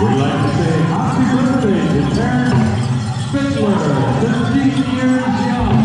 We'd like to say happy birthday to Terrence Fitzler, 15 years young.